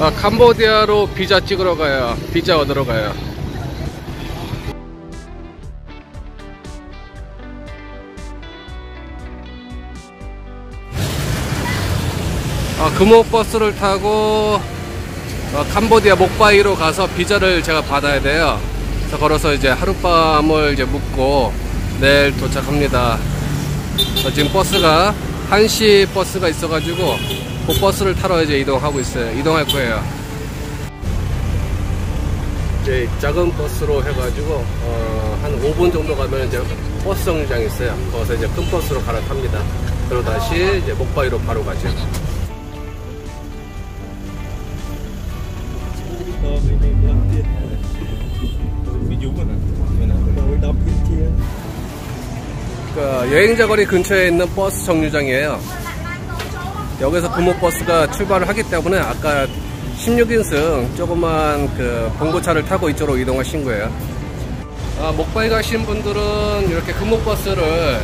아, 캄보디아로 비자 찍으러 가요. 비자 얻으러 가요. 아, 금호버스를 타고 어, 캄보디아 목바이로 가서 비자를 제가 받아야 돼요. 그래서 걸어서 이제 하룻밤을 이제 묵고 내일 도착합니다. 어, 지금 버스가 1시 버스가 있어가지고 그 버스를 타러 이제 이동하고 있어요. 이동할 거예요. 이제 작은 버스로 해가지고 어, 한 5분 정도 가면 이제 버스 정류장이 있어요. 거기서 이제 큰 버스로 갈아탑니다. 그리고 다시 이제 목바이로 바로 가죠. 여행자 거리 근처에 있는 버스 정류장이에요. 여기서 금호버스가 출발을 하기 때문에 아까 16인승 조그만 그 봉고차를 타고 이쪽으로 이동하신 거예요. 아, 목바이 가신 분들은 이렇게 금호버스를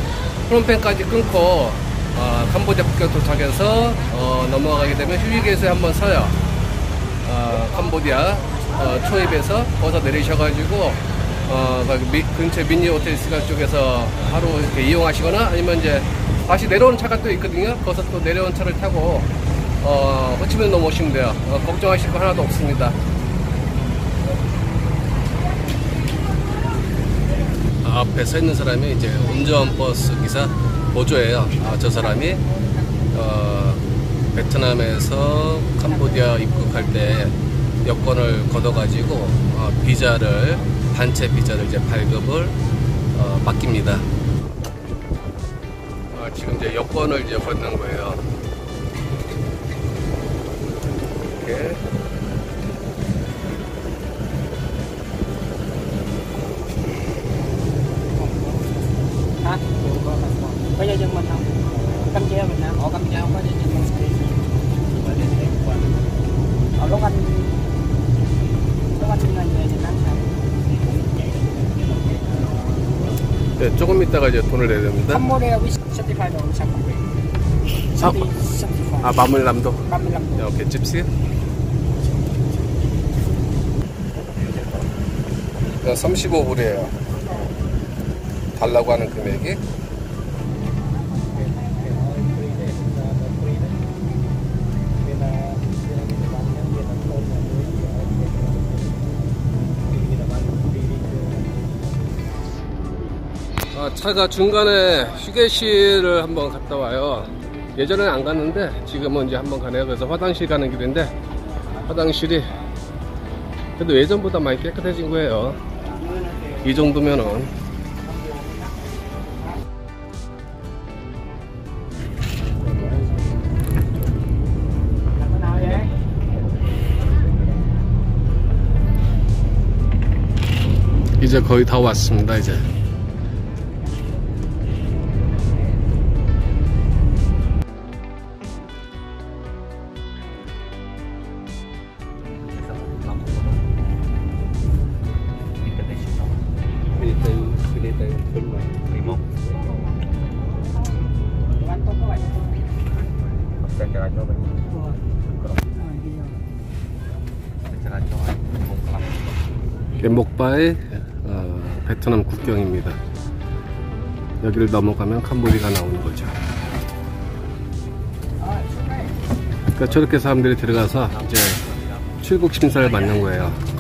프롬펜까지 끊고 어, 캄보디아 국경 도착해서 어, 넘어가게 되면 휴게소에 한번 서요. 어, 캄보디아 어, 초입에서 거기서 내리셔가지고 어, 미, 근처 미니 호텔 스가 쪽에서 하루 이렇게 이용하시거나 아니면 이제 다시 내려오는 차가 또 있거든요. 거기서 또 내려온 차를 타고 어, 호치민 넘어오시면 돼요. 어, 걱정하실 거 하나도 없습니다. 아, 앞에 서 있는 사람이 이제 운전버스 기사 보조예요. 아, 저 사람이 어, 베트남에서 캄보디아 입국할 때 여권을 걷어가지고 어, 비자를 단체 비자를 이제 발급을 어, 맡깁니다. 아, 지금 이제 여권을 이제 걷는 거예요. 이렇게. không campuchia việt nam ở campuchia không có gia dân 네, 조금 있다가 이제 돈을 내야 됩니다. 아, 아 마물남도 35 야, 오케이 집시 35불이에요 달라고 하는 금액이 차가 중간에 휴게실을 한번 갔다 와요. 예전에는 안 갔는데 지금은 이제 한번 가네요. 그래서 화장실 가는 길인데 화장실이 그래도 예전보다 많이 깨끗해진 거예요. 이 정도면은? 이제 거의 다 왔습니다. 이제 목바의 어, 베트남 국경입니다. 여기를 넘어가면 캄보디가 나오는 거죠. 그러니까 저렇게 사람들이 들어가서 이제 출국 심사를 받는 거예요.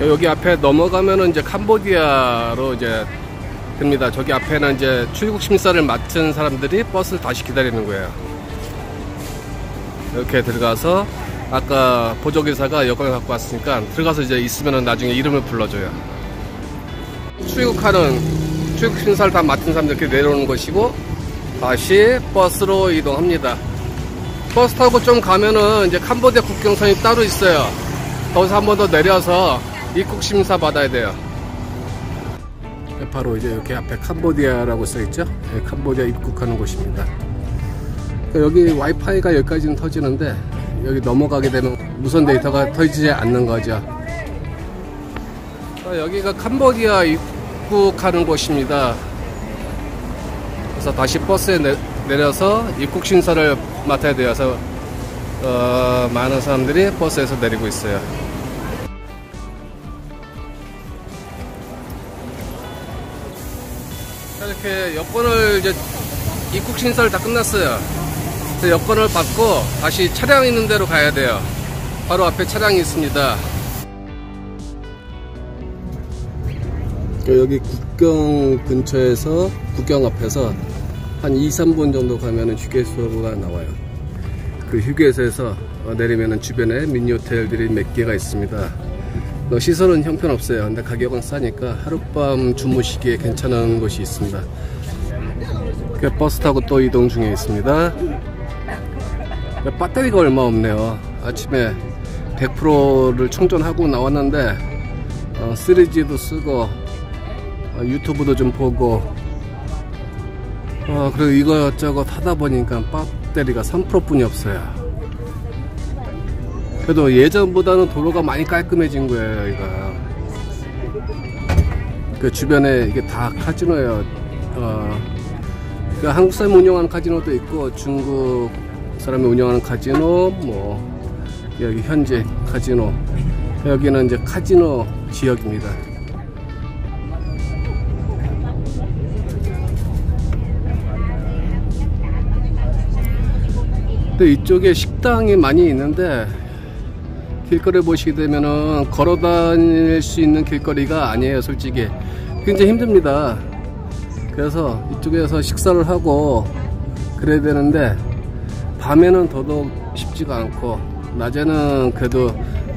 여기 앞에 넘어가면은 이제 캄보디아로 이제 됩니다. 저기 앞에는 이제 출국 심사를 맡은 사람들이 버스를 다시 기다리는 거예요. 이렇게 들어가서 아까 보조기사가 여권을 갖고 왔으니까 들어가서 이제 있으면은 나중에 이름을 불러줘요. 출국하는 출국 심사를 다 맡은 사람들 이렇게 내려오는 것이고 다시 버스로 이동합니다. 버스 타고 좀 가면은 이제 캄보디아 국경선이 따로 있어요. 거기서 한 번 더 내려서 입국 심사 받아야 돼요. 바로 이제 여기 앞에 캄보디아라고 써 있죠. 네, 캄보디아 입국하는 곳입니다. 그러니까 여기 와이파이가 여기까지는 터지는데 여기 넘어가게 되면 무선 데이터가 터지지 않는 거죠. 아, 여기가 캄보디아 입국하는 곳입니다. 그래서 다시 버스에 내, 내려서 입국 신설을 맡아야 되어서 어, 많은 사람들이 버스에서 내리고 있어요. 이렇게 여권을 이제 입국 신설 다 끝났어요. 여권을 받고 다시 차량 있는 데로 가야 돼요. 바로 앞에 차량이 있습니다. 여기 국경 근처에서 국경 앞에서 한 2, 3분 정도 가면은 휴게소가 나와요. 그 휴게소에서 내리면은 주변에 미니 호텔들이 몇 개가 있습니다. 뭐 시설은 형편없어요. 근데 가격은 싸니까 하룻밤 주무시기에 괜찮은 곳이 있습니다. 그 버스 타고 또 이동 중에 있습니다. 배터리가 얼마 없네요. 아침에 100%를 충전하고 나왔는데 3G도 쓰고 어, 유튜브도 좀 보고 어, 그리고 이것저것 하다 보니까 배터리가 3% 뿐이 없어요 그래도 예전보다는 도로가 많이 깔끔해진 거예요 여기가. 그 주변에 이게 다 카지노예요. 어, 그 한국 사람 운영하는 카지노도 있고 중국 사람이 운영하는 카지노 뭐 여기 현재 카지노. 여기는 이제 카지노 지역입니다. 근데 이쪽에 식당이 많이 있는데 길거리 보시게 되면은 걸어 다닐 수 있는 길거리가 아니에요 솔직히. 굉장히 힘듭니다. 그래서 이쪽에서 식사를 하고 그래야 되는데 밤에는 더더욱 쉽지가 않고 낮에는 그래도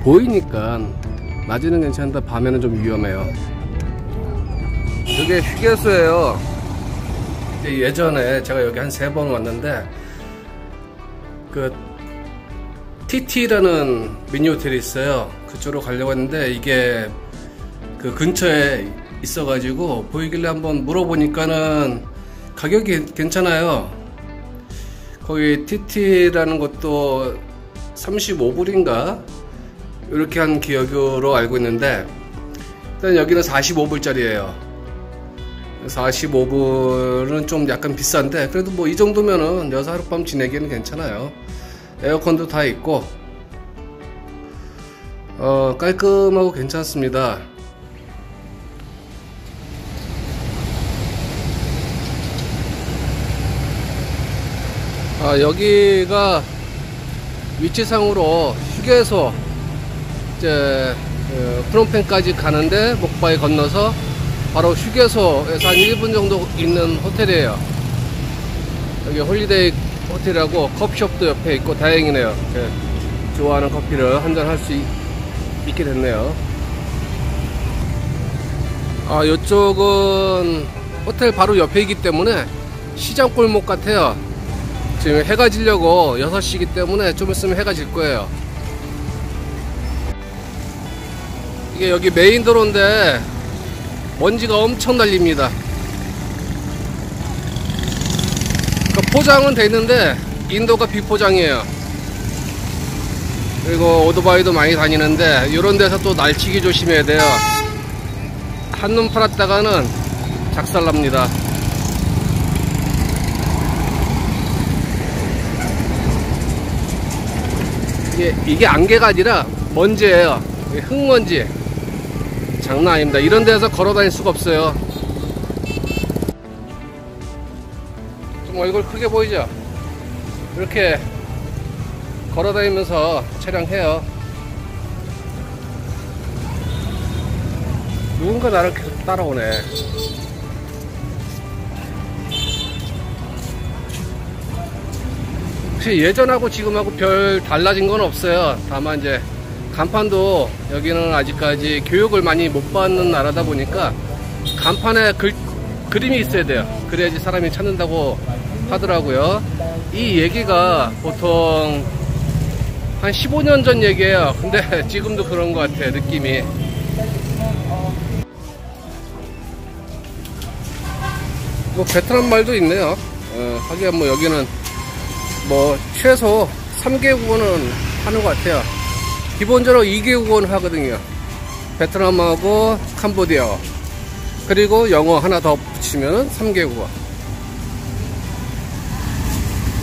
보이니까 낮에는 괜찮은데 밤에는 좀 위험해요. 이게 휴게소예요. 예전에 제가 여기 한 세 번 왔는데 그 TT라는 미니 호텔이 있어요. 그쪽으로 가려고 했는데 이게 그 근처에 있어가지고 보이길래 한번 물어보니까는 가격이 괜찮아요. 거기 TT라는 것도 35불인가 이렇게 한 기억으로 알고 있는데 일단 여기는 45불짜리예요. 45불은 좀 약간 비싼데 그래도 뭐 이 정도면은 여섯 하룻밤 지내기는 괜찮아요 에어컨도 다 있고 어, 깔끔하고 괜찮습니다. 아, 여기가 위치상으로 휴게소 이제 그 프롬펜까지 가는데 목바에 건너서 바로 휴게소에서 한 1분 정도 있는 호텔이에요. 여기 홀리데이 호텔이라고 커피숍도 옆에 있고 다행이네요. 좋아하는 커피를 한잔 할 수 있게 됐네요. 아 이쪽은 호텔 바로 옆에 있기 때문에 시장 골목 같아요. 지금 해가 지려고 6시기 때문에 좀 있으면 해가 질 거예요. 이게 여기 메인 도로인데 먼지가 엄청 날립니다 포장은 되는데 인도가 비포장이에요. 그리고 오토바이도 많이 다니는데 이런 데서 또 날치기 조심해야 돼요. 한눈 팔았다가는 작살납니다. 이게, 이게 안개가 아니라 먼지예요. 흙먼지. 장난 아닙니다. 이런 데서 걸어 다닐 수가 없어요 얼굴 크게 보이죠? 이렇게 걸어 다니면서 촬영해요. 누군가 나를 계속 따라오네. 혹시 예전하고 지금하고 별 달라진 건 없어요. 다만 이제 간판도 여기는 아직까지 교육을 많이 못 받는 나라다 보니까 간판에 글, 그림이 있어야 돼요. 그래야지 사람이 찾는다고 하더라고요. 이 얘기가 보통 한 15년 전 얘기예요. 근데 지금도 그런 것 같아요 느낌이. 뭐 베트남 말도 있네요. 어, 하긴 뭐 여기는 뭐 최소 3개국어는 하는 것 같아요. 기본적으로 2개국어는 하거든요. 베트남하고 캄보디아. 그리고 영어 하나 더 붙이면 3개국어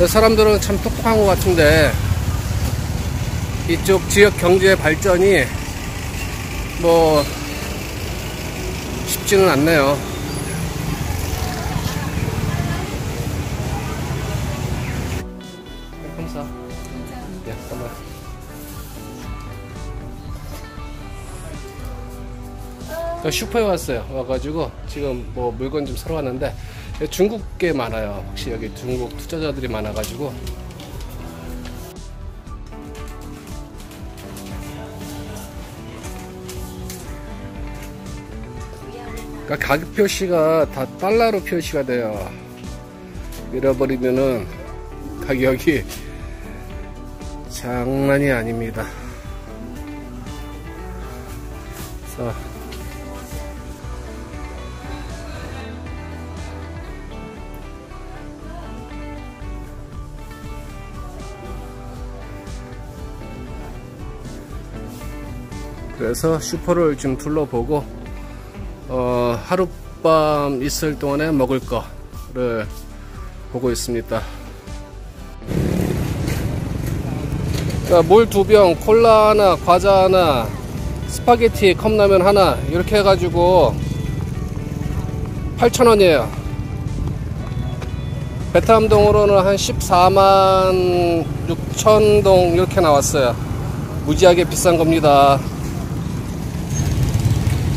사람들은 참 똑똑한 것 같은데 이쪽 지역 경제 발전이 뭐 쉽지는 않네요. 감사. 예, 잠깐만. 저 슈퍼에 왔어요. 와가지고 지금 뭐 물건 좀 사러 왔는데 중국계 많아요. 혹시 여기 중국 투자자들이 많아가지고 그러니까 가격 표시가 다 달러로 표시가 돼요. 잃어버리면은 가격이 장난이 아닙니다. 그 그래서 슈퍼를 좀 둘러보고 어, 하룻밤 있을 동안에 먹을 거를 보고 있습니다. 물 두 병, 콜라 하나, 과자 하나, 스파게티 컵라면 하나 이렇게 해가지고 8,000원이에요. 베트남동으로는 한 14만 6천 동 이렇게 나왔어요. 무지하게 비싼 겁니다.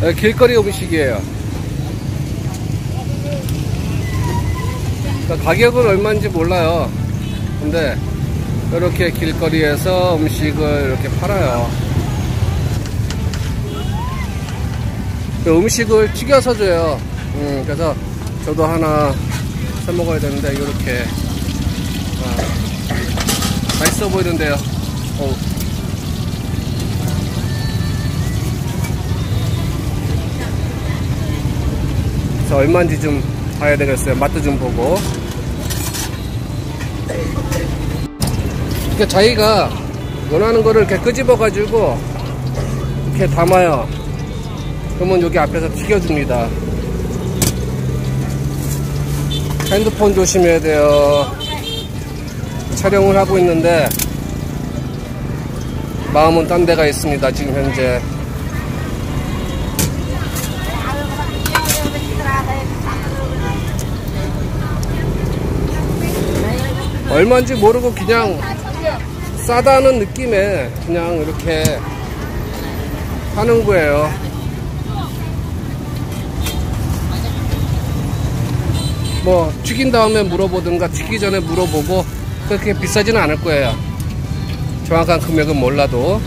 네, 길거리 음식이에요. 그러니까 가격은 얼마인지 몰라요. 근데 이렇게 길거리에서 음식을 이렇게 팔아요. 그 음식을 튀겨서 줘요. 음, 그래서 저도 하나 사 먹어야 되는데 이렇게 아, 맛있어 보이는데요. 어. 그래서 얼마인지 좀 봐야 되겠어요. 맛도 좀 보고. 이렇게 자기가 원하는 거를 이렇게 끄집어 가지고 이렇게 담아요. 그러면 여기 앞에서 튀겨줍니다. 핸드폰 조심해야 돼요. 촬영을 하고 있는데 마음은 딴 데가 있습니다. 지금 현재. 얼마인지 모르고 그냥 싸다는 느낌에 그냥 이렇게 하는 거예요. 뭐 튀긴 다음에 물어보든가 튀기 전에 물어보고 그렇게 비싸지는 않을 거예요. 정확한 금액은 몰라도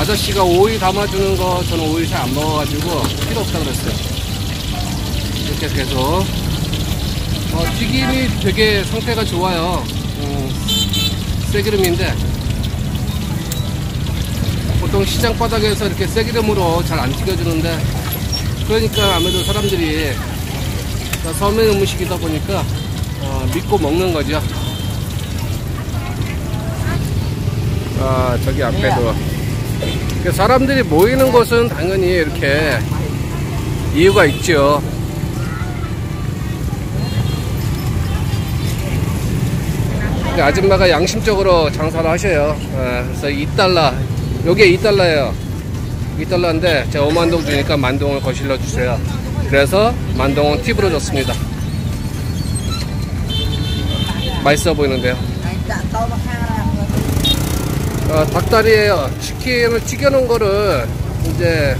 아저씨가 오이 담아주는 거 저는 오이 잘 안 먹어가지고 필요 없다 그랬어요. 이렇게 계속 어, 튀김이 되게 상태가 좋아요. 음, 쇠기름인데. 보통 시장 바닥에서 이렇게 쇠기름으로 잘 안 튀겨주는데 그러니까 아무래도 사람들이 서민 음식이다 보니까 어, 믿고 먹는 거죠. 아 저기 앞에도. 사람들이 모이는 곳은 당연히 이렇게 이유가 있죠 아줌마가 양심적으로 장사를 하셔요. 예, 그래서 2달러, 요게 2달러예요. 2달러인데 제가 5만동 주니까 만동을 거실러 주세요. 그래서 만동은 팁으로 줬습니다. 맛있어 보이는데요. 어, 닭다리에요. 치킨을 튀겨놓은 거를 이제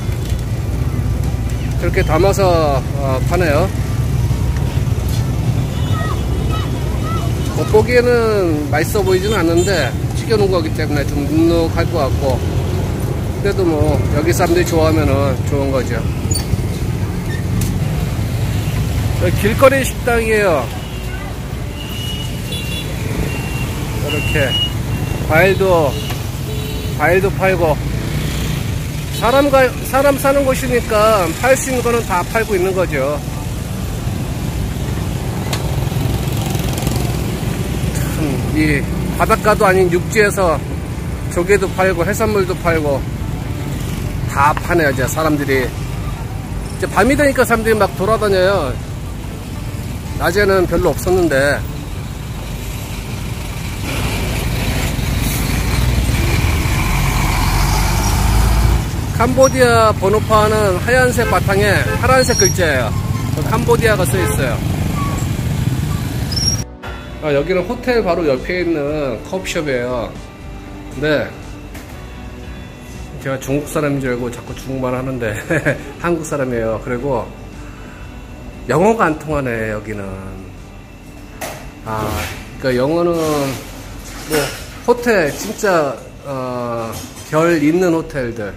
그렇게 담아서 어, 파네요. 겉보기에는 맛있어 보이지는 않는데 튀겨놓은 거기 때문에 좀 눅눅할 것 같고. 그래도 뭐 여기 사람들이 좋아하면은 좋은 거죠. 길거리 식당이에요. 이렇게 과일도 과일도 팔고. 사람 가 사람 사는 곳이니까 팔 수 있는 거는 다 팔고 있는 거죠 이 바닷가도 아닌 육지에서 조개도 팔고 해산물도 팔고 다 파네요 이제 사람들이 이제 밤이 되니까 사람들이 막 돌아다녀요. 낮에는 별로 없었는데 캄보디아 번호판은 하얀색 바탕에 파란색 글자예요. 캄보디아가 써 있어요. 아, 여기는 호텔 바로 옆에 있는 커피숍이에요. 근데 제가 중국 사람인 줄 알고 자꾸 중국말 하는데 한국 사람이에요. 그리고 영어가 안 통하네 여기는. 아, 그러니까 영어는 뭐 호텔 진짜 어, 별 있는 호텔들.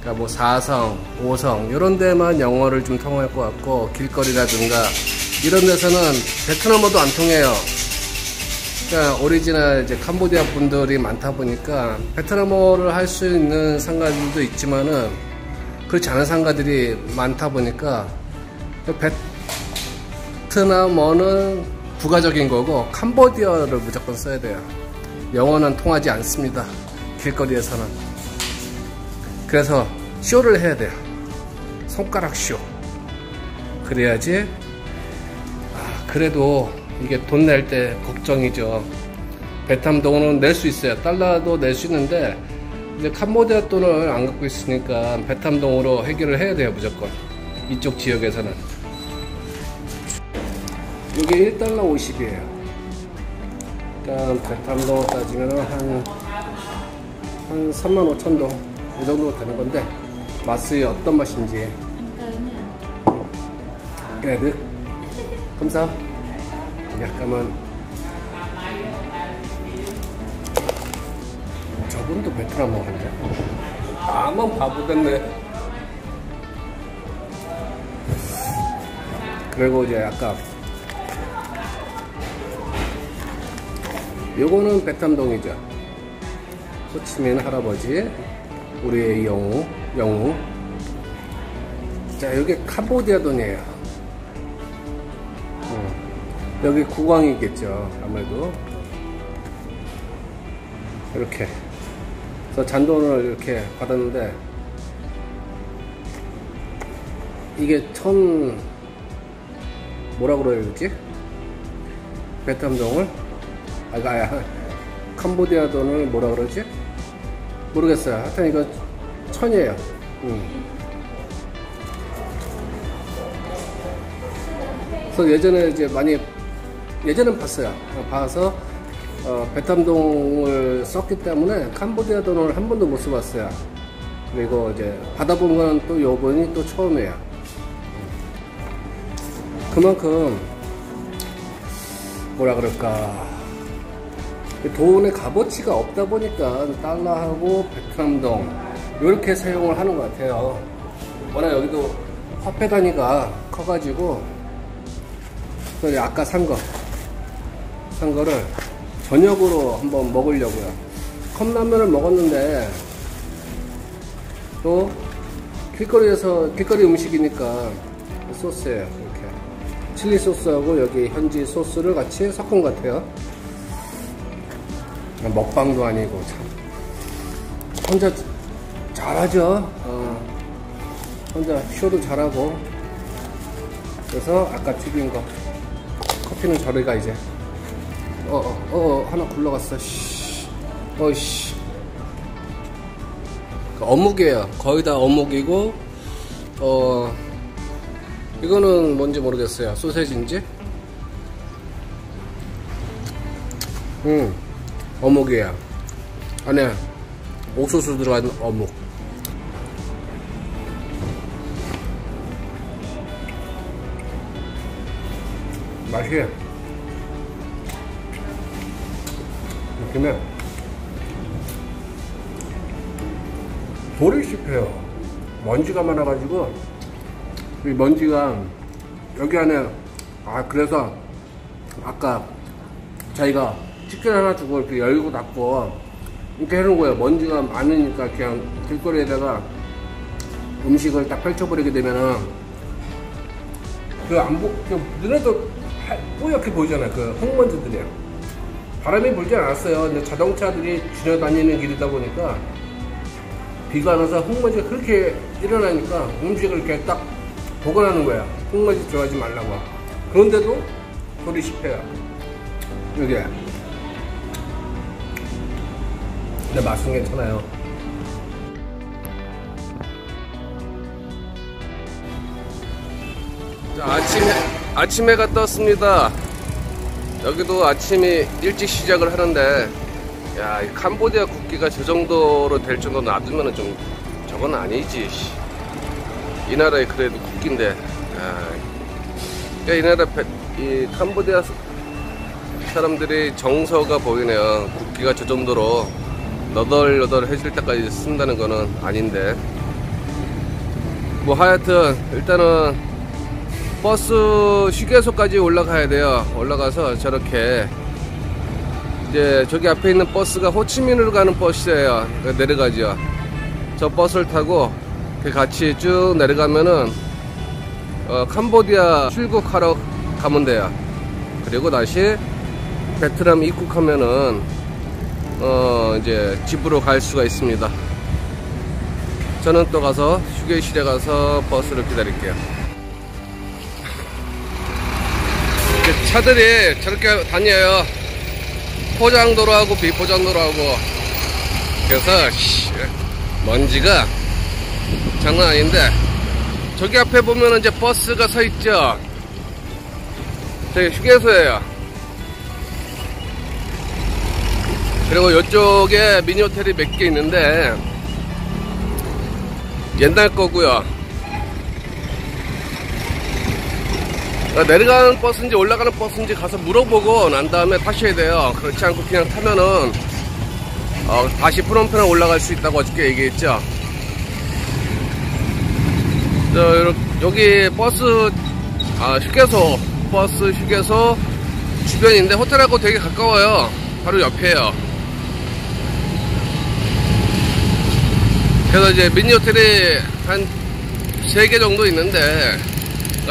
그러니까 뭐 4성, 5성 이런 데만 영어를 좀 통할 것 같고 길거리라든가 이런 데서는 베트남어도 안 통해요. 그러니까 오리지널 이제 캄보디아 분들이 많다 보니까 베트남어를 할 수 있는 상가들도 있지만은 그렇지 않은 상가들이 많다 보니까 베트남어는 부가적인 거고 캄보디아를 무조건 써야 돼요. 영어는 통하지 않습니다. 길거리에서는. 그래서 쇼를 해야 돼요. 손가락 쇼. 그래야지. 아, 그래도 이게 돈 낼 때 걱정이죠. 베트남 돈은 낼 수 있어요. 달러도 낼 수 있는데 이제 캄보디아 돈을 안 갖고 있으니까 베트남 돈으로 해결을 해야 돼요. 무조건. 이쪽 지역에서는. 이게 1달러 50이에요. 그러니까 베트남 돈 따지면 한, 한 3만 5천 동. 이 정도 되는 건데 맛이 어떤 맛인지 그래도 감사 약간만 저분도 베트남 어인데 아마 바보 됐네 그리고 이제 아까 요거는 베트남동이죠 호치민 할아버지 우리의 영웅, 영웅. 자, 여기 캄보디아 돈이에요. 어, 여기 국왕이겠죠, 아무래도. 이렇게. 그래서 잔돈을 이렇게 받았는데, 이게 천, 뭐라 그래야 되지? 베트남동을? 아, 아, 캄보디아 돈을 뭐라 그러지? 모르겠어요. 하여튼 이거 천이에요. 음. 그래서 예전에 이제 많이 예전엔 봤어요. 봐서 어, 베탐동을 썼기 때문에 캄보디아 돈을 한 번도 못 써봤어요. 그리고 이제 받아본 건 또 요번이 또 처음이에요. 그만큼 뭐라 그럴까 돈의 값어치가 없다 보니까 달러하고 베트남동 이렇게 사용을 하는 것 같아요 워낙 여기도 화폐 단위가 커가지고 아까 산 거 산 거를 저녁으로 한번 먹으려고요. 컵라면을 먹었는데 또 길거리에서 길거리 음식이니까 소스예요 이렇게. 칠리 소스하고 여기 현지 소스를 같이 섞은 것 같아요. 먹방도 아니고 참. 혼자 잘하죠? 어, 혼자 쇼도 잘하고. 그래서 아까 튀긴 거. 커피는 저리가 이제 어어 어, 어, 어, 하나 굴러갔어. 씨. 어이씨 그 어묵이에요. 거의 다 어묵이고 어 이거는 뭔지 모르겠어요. 소세지인지? 음 어묵이야 안에 옥수수 들어간 어묵. 맛이 돌이 씹혀요 먼지가 많아가지고 이 먼지가 여기 안에 아 그래서 아까 자기가 치킨 하나 주고 이렇게 열고 닫고 이렇게 해놓은 거예요. 먼지가 많으니까 그냥 길거리에다가 음식을 딱 펼쳐버리게 되면은 그 안 보, 그 눈에도 뿌옇게 보이잖아요. 그 흙먼지들이. 바람이 불지 않았어요. 근데 자동차들이 지나다니는 길이다 보니까 비가 안 와서 흙먼지가 그렇게 일어나니까 음식을 이렇게 딱 보관하는 거야. 흙먼지 들어가지 말라고. 그런데도 돌이 씹혀요. 이게. 근데 맛은 괜찮아요. 자, 아침에, 아침 해가 떴습니다. 여기도 아침이 일찍 시작을 하는데, 야, 이 캄보디아 국기가 저 정도로 될 정도 놔두면 좀, 저건 아니지. 씨. 이 나라에 그래도 국기인데, 야, 그러니까 이 나라, 배- 이 캄보디아 사람들이 정서가 보이네요. 국기가 저 정도로 너덜너덜해질 때까지 쓴다는 거는 아닌데. 뭐 하여튼 일단은 버스 휴게소까지 올라가야 돼요. 올라가서 저렇게 이제 저기 앞에 있는 버스가 호치민으로 가는 버스예요. 그 내려가죠. 저 버스를 타고 그 같이 쭉 내려가면은 어, 캄보디아 출국하러 가면 돼요. 그리고 다시 베트남 입국하면은 어 이제 집으로 갈 수가 있습니다. 저는 또 가서 휴게실에 가서 버스를 기다릴게요. 차들이 저렇게 다녀요. 포장도로하고 비포장도로하고 그래서 씨, 먼지가 장난 아닌데 저기 앞에 보면 이제 버스가 서 있죠. 저기 휴게소예요. 그리고 이쪽에 미니 호텔이 몇 개 있는데 옛날 거고요. 내려가는 버스인지 올라가는 버스인지 가서 물어보고 난 다음에 타셔야 돼요. 그렇지 않고 그냥 타면은 어, 다시 프놈펜에 올라갈 수 있다고 어저께 얘기했죠. 저, 여기 버스 아, 휴게소 버스 휴게소 주변인데 호텔하고 되게 가까워요. 바로 옆이에요. 그래서 이제 미니 호텔이 한 3개 정도 있는데 어,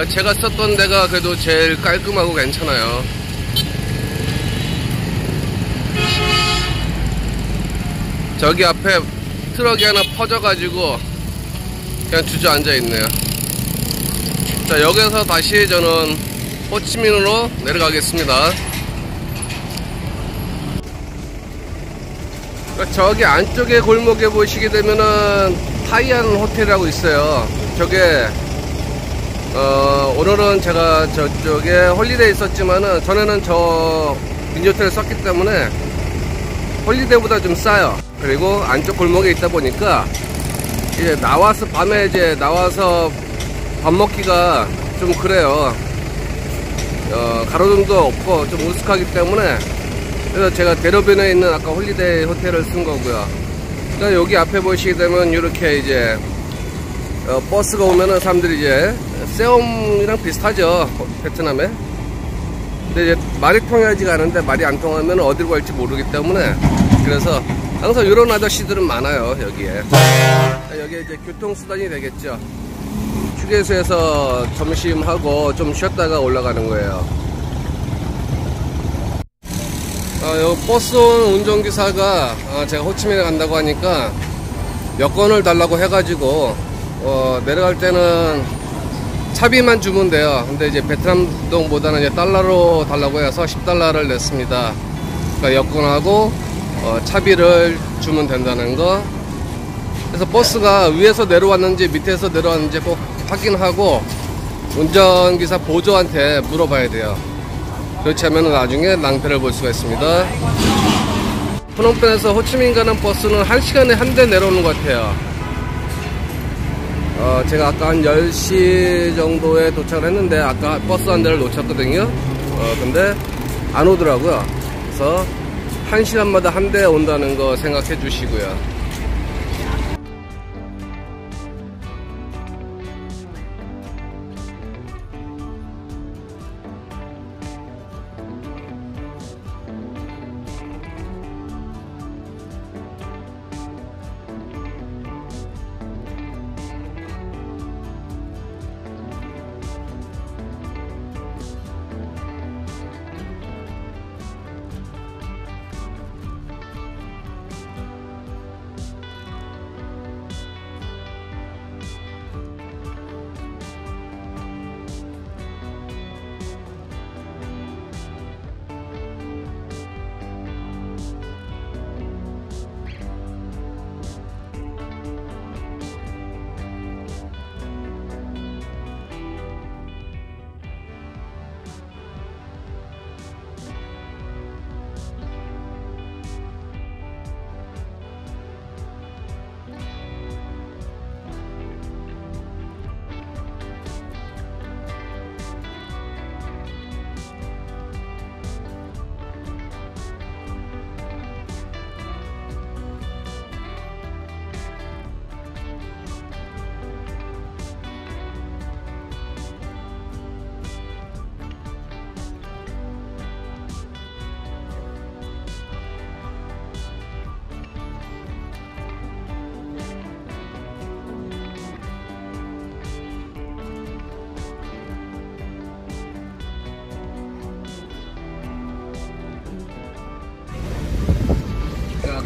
제가 썼던 데가 그래도 제일 깔끔하고 괜찮아요. 저기 앞에 트럭이 하나 퍼져가지고 그냥 주저앉아 있네요. 자, 여기서 다시 저는 호치민으로 내려가겠습니다. 그러니까 저기 안쪽에 골목에 보시게 되면은 하이안 호텔이라고 있어요. 저게 어, 오늘은 제가 저쪽에 홀리데이 있었지만은 전에는 저 미니호텔을 썼기 때문에 홀리데이보다 좀 싸요. 그리고 안쪽 골목에 있다 보니까 이제 나와서 밤에 이제 나와서 밥 먹기가 좀 그래요. 어, 가로등도 없고 좀 으슥하기 때문에 그래서 제가 대로변에 있는 아까 홀리데이 호텔을 쓴 거고요. 여기 앞에 보시게 되면 이렇게 이제 어, 버스가 오면은 사람들이 이제 xe ôm이랑 비슷하죠 베트남에. 근데 이제 말이 통하지가 않은데 말이 안 통하면 어디로 갈지 모르기 때문에 그래서 항상 이런 아저씨들은 많아요 여기에. 자, 여기 이제 교통수단이 되겠죠. 휴게소에서 점심하고 좀 쉬었다가 올라가는 거예요. 어, 요 버스 운전기사가 어, 제가 호치민에 간다고 하니까 여권을 달라고 해가지고 어, 내려갈 때는 차비만 주면 돼요. 근데 이제 베트남 동보다는 이제 달러로 달라고 해서 10달러를 냈습니다. 그러니까 여권하고 어, 차비를 주면 된다는 거. 그래서 버스가 위에서 내려왔는지 밑에서 내려왔는지 꼭 확인하고 운전기사 보조한테 물어봐야 돼요. 그렇지 않으면 나중에 낭패를 볼 수가 있습니다. 프놈펜에서 호치민 가는 버스는 1시간에 한 대 내려오는 것 같아요. 어, 제가 아까 한 10시 정도에 도착을 했는데 아까 버스 한 대를 놓쳤거든요. 어, 근데 안 오더라고요. 그래서 1시간마다 한 대 온다는 거 생각해 주시고요.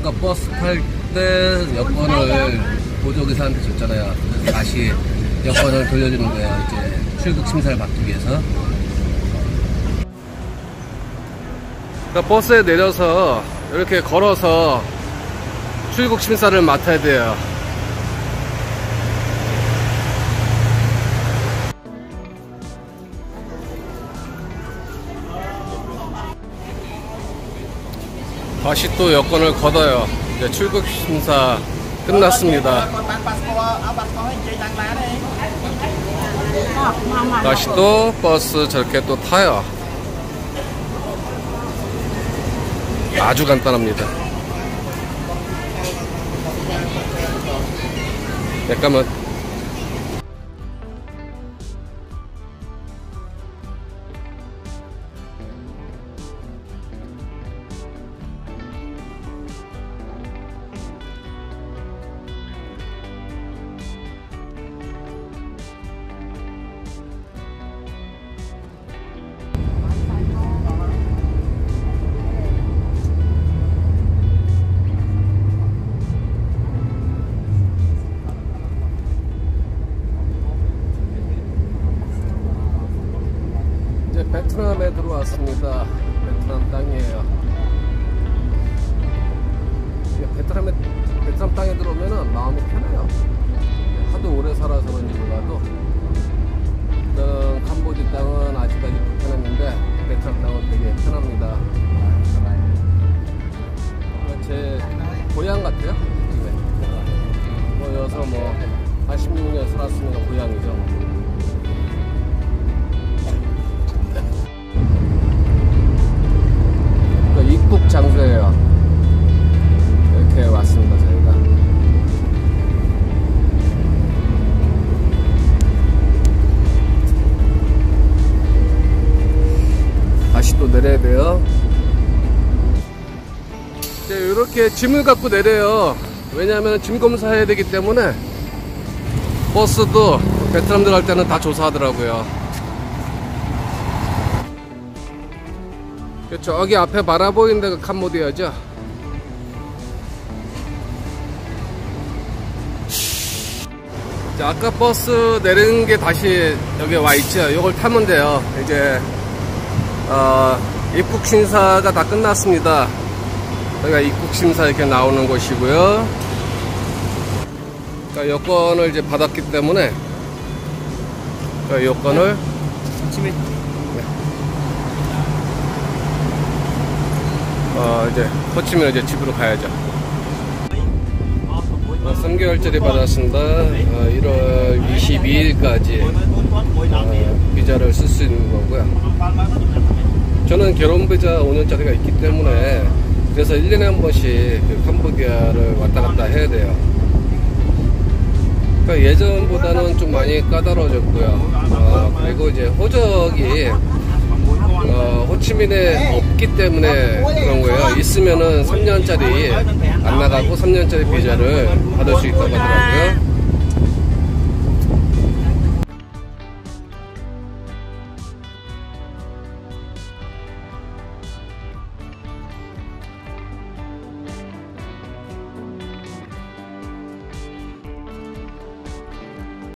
아까 버스 탈 때 여권을 보조기사한테 줬잖아요. 그래서 다시 여권을 돌려주는 거예요. 이제 출국 심사를 받기 위해서. 그러니까 버스에 내려서 이렇게 걸어서 출국 심사를 맡아야 돼요. 다시 또 여권을 걷어요. 이제 출국 심사 끝났습니다. 다시 또 버스 저렇게 또 타요. 아주 간단합니다. 잠깐만. 그 입국 장소예요. 이렇게 왔습니다, 저희가. 다시 또 내려야 돼요. 이제 이렇게 짐을 갖고 내려요. 왜냐하면 짐 검사해야 되기 때문에 버스도 베트남 들어갈 때는 다 조사하더라고요. 저기 앞에 바라 보이는 데가 캄보디아죠. 자, 아까 버스 내리는 게 다시 여기 와 있죠. 이걸 타면 돼요. 이제 어, 입국 심사가 다 끝났습니다. 여기가 입국 심사 이렇게 나오는 곳이고요. 그러니까 여권을 이제 받았기 때문에 그 여권을 어, 이제 거치면 이제 집으로 가야죠. 어, 3개월짜리 받았습니다. 어, 1월 22일까지 어, 비자를 쓸 수 있는 거고요. 저는 결혼 비자 5년짜리가 있기 때문에 그래서 1년에 한 번씩 그 캄보디아를 왔다 갔다 해야 돼요. 그러니까 예전보다는 좀 많이 까다로워졌고요. 어, 그리고 이제 호적이 어, 호치민에 없기 때문에 그런 거예요. 있으면은 3년짜리 안 나가고 3년짜리 비자를 받을 수 있다고 하더라고요.